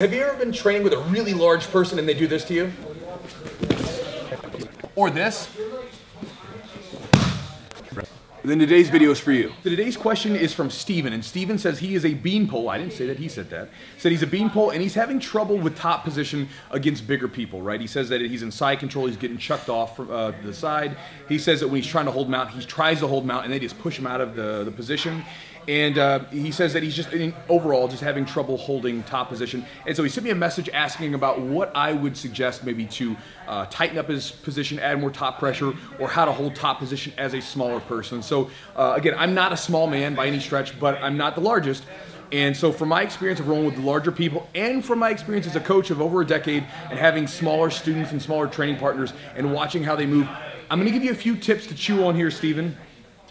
Have you ever been training with a really large person and they do this to you? Or this? Then today's video is for you. Today's question is from Steven, and Steven says he is a beanpole. I didn't say that, he said that. Said he's a beanpole and he's having trouble with top position against bigger people, right? He says that he's in side control, he's getting chucked off from uh, the side. He says that when he's trying to hold mount, he tries to hold mount and they just push him out of the, the position. And uh, he says that he's just in, overall just having trouble holding top position. And so he sent me a message asking about what I would suggest maybe to uh, tighten up his position, add more top pressure, or how to hold top position as a smaller person. So uh, again, I'm not a small man by any stretch, but I'm not the largest. And so, from my experience of rolling with larger people, and from my experience as a coach of over a decade and having smaller students and smaller training partners and watching how they move, I'm gonna give you a few tips to chew on here, Stephen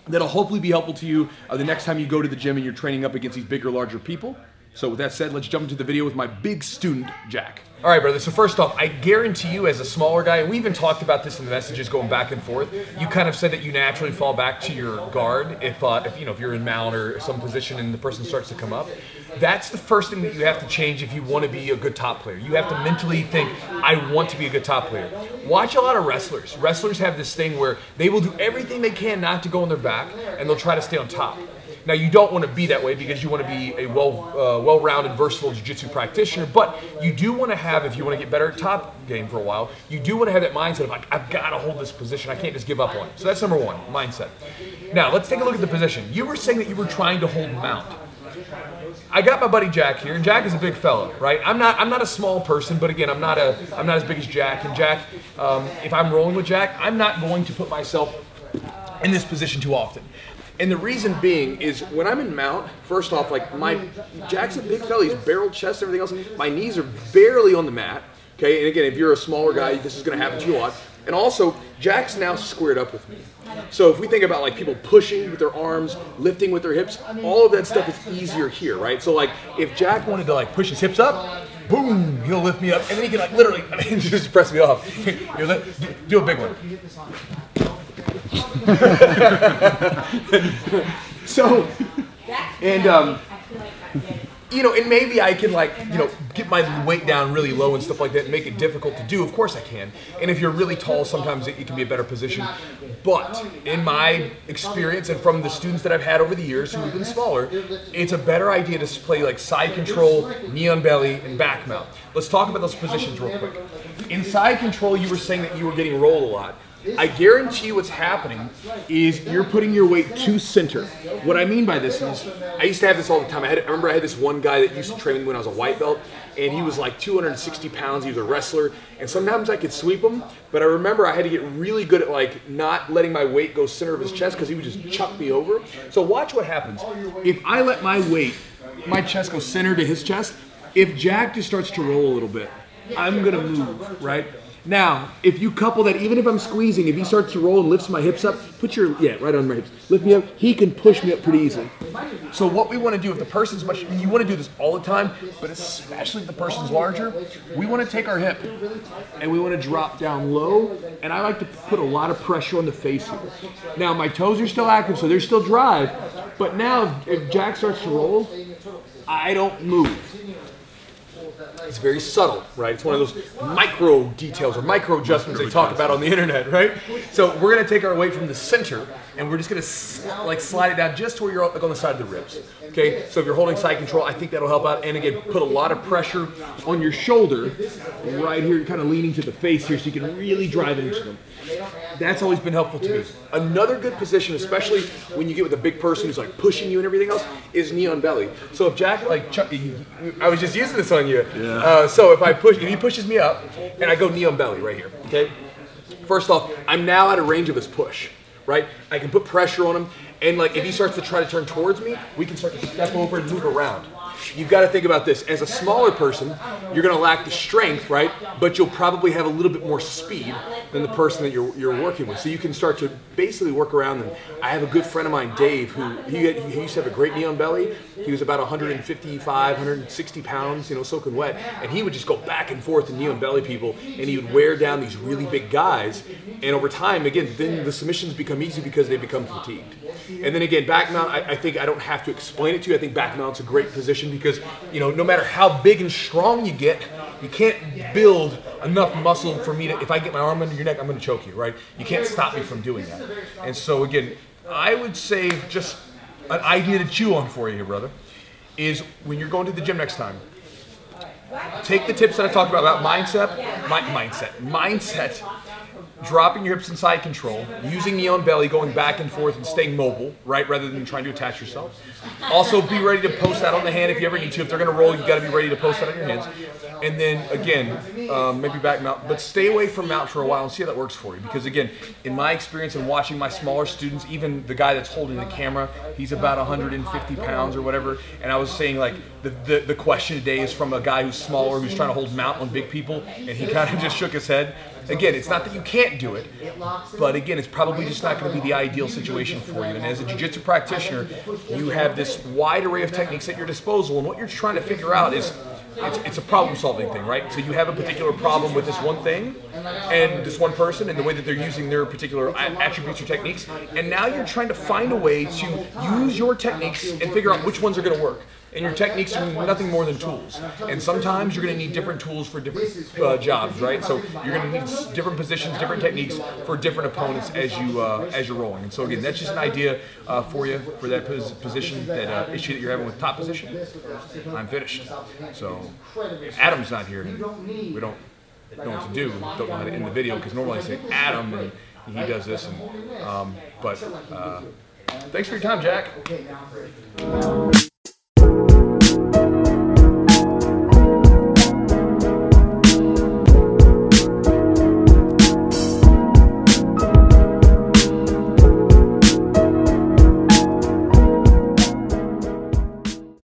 that'll hopefully be helpful to you uh, the next time you go to the gym and you're training up against these bigger, larger people. So with that said, let's jump into the video with my big student, Jack. All right, brother. So first off, I guarantee you, as a smaller guy, and we even talked about this in the messages going back and forth. You kind of said that you naturally fall back to your guard if, uh, if you know, if you're in mount or some position and the person starts to come up. That's the first thing that you have to change if you want to be a good top player. You have to mentally think, I want to be a good top player. Watch a lot of wrestlers. Wrestlers have this thing where they will do everything they can not to go on their back, and they'll try to stay on top. Now you don't want to be that way because you want to be a well, uh, well-rounded, versatile jiu-jitsu practitioner. But you do want to have, if you want to get better at top game for a while, you do want to have that mindset of like, I've got to hold this position. I can't just give up on it. So that's number one, mindset. Now let's take a look at the position. You were saying that you were trying to hold mount. I got my buddy Jack here, and Jack is a big fella, right? I'm not I'm not a small person, but again, I'm not a I'm not as big as Jack. And Jack, um, if I'm rolling with Jack, I'm not going to put myself in this position too often. And the reason being is when I'm in mount, first off, like my Jack's a big fella, he's barrel chest, and everything else. My knees are barely on the mat. Okay, and again, if you're a smaller guy, this is going to happen to you a lot. And also, Jack's now squared up with me. So if we think about like people pushing with their arms, lifting with their hips, all of that stuff is easier here, right? So like if Jack wanted to like push his hips up, boom, he'll lift me up, and then he can like literally, I mean, just press me off. do a big one. so, and um, you know, and maybe I can like, you know, get my weight down really low and stuff like that and make it difficult to do. Of course I can. And if you're really tall, sometimes it, it, can be a better position. But in my experience and from the students that I've had over the years who have been smaller, it's a better idea to play like side control, knee on belly, and back mount. Let's talk about those positions real quick. In side control, you were saying that you were getting rolled a lot. I guarantee what's happening is you're putting your weight to center. What I mean by this is, I used to have this all the time. I, had, I remember I had this one guy that used to train me when I was a white belt, and he was like 260 pounds. He was a wrestler, and sometimes I could sweep him, but I remember I had to get really good at like not letting my weight go center of his chest because he would just chuck me over. So watch what happens. If I let my weight, my chest go center to his chest, if Jack just starts to roll a little bit, I'm gonna move, right? Now, if you couple that, even if I'm squeezing, if he starts to roll and lifts my hips up, put your, yeah, right on my hips, lift me up, he can push me up pretty easily. So what we want to do, if the person's much, you want to do this all the time, but especially if the person's larger, we want to take our hip and we want to drop down low, and I like to put a lot of pressure on the face here. Now, my toes are still active, so they're still drive, but now if, if Jack starts to roll, I don't move. It's very subtle, right? It's one of those micro details or micro adjustments they talk about on the internet, right? So we're gonna take our weight from the center and we're just gonna like slide it down just to where you're like on the side of the ribs. Okay, so if you're holding side control, I think that'll help out. And again, put a lot of pressure on your shoulder right here, kind of leaning to the face here so you can really drive into them. That's always been helpful to me. Another good position, especially when you get with a big person who's like pushing you and everything else, is knee on belly. So if Jack, like, Chuck, I was just using this on you. Yeah. Uh, so if I push, if he pushes me up, and I go knee on belly right here, okay? First off, I'm now out of range of his push, right? I can put pressure on him, and like if he starts to try to turn towards me, we can start to step over and move around you've got to think about this. As a smaller person, you're going to lack the strength, right? But you'll probably have a little bit more speed than the person that you're, you're working with. So you can start to basically work around them. I have a good friend of mine, Dave, who he, he used to have a great knee on belly. He was about 155, 160 pounds, you know, soaking wet. And he would just go back and forth and knee on belly people, and he would wear down these really big guys. And over time, again, then the submissions become easy because they become fatigued. And then again, back mount, I, I think I don't have to explain it to you. I think back mount's a great position because, you know, no matter how big and strong you get, you can't build enough muscle for me to, if I get my arm under your neck, I'm going to choke you, right? You can't stop me from doing that. And so again, I would say just an idea to chew on for you brother, is when you're going to the gym next time, take the tips that I talked about about mindset, mi- mindset, mindset, dropping your hips in side control, using knee on belly, going back and forth and staying mobile, right, rather than trying to attach yourself. Also, be ready to post that on the hand if you ever need to. If they're going to roll, you've got to be ready to post that on your hands. And then again, um, maybe back mount, but stay away from mount for a while and see how that works for you. Because again, in my experience and watching my smaller students, even the guy that's holding the camera, he's about 150 pounds or whatever. And I was saying like the, the, the question today is from a guy who's smaller who's trying to hold mount on big people, and he kind of just shook his head. Again, it's not that you can't do it, but again, it's probably just not going to be the ideal situation for you. And as a jiu-jitsu practitioner, you have this wide array of techniques at your disposal, and what you're trying to figure out is it's, it's a problem solving thing, right? So you have a particular problem with this one thing and this one person and the way that they're using their particular attributes or techniques, and now you're trying to find a way to use your techniques and figure out which ones are going to work. And your techniques are nothing more than tools. And sometimes you're going to need different tools for different uh, jobs, right? So you're going to need different positions, different techniques for different opponents as you uh, as you're rolling. And so again, that's just an idea uh, for you for that pos- position, that uh, issue that you're having with top position. I'm finished. So Adam's not here. We don't know what to do. Don't know how to end the video because normally I say Adam and he does this. And, um, but uh, thanks for your time, Jack.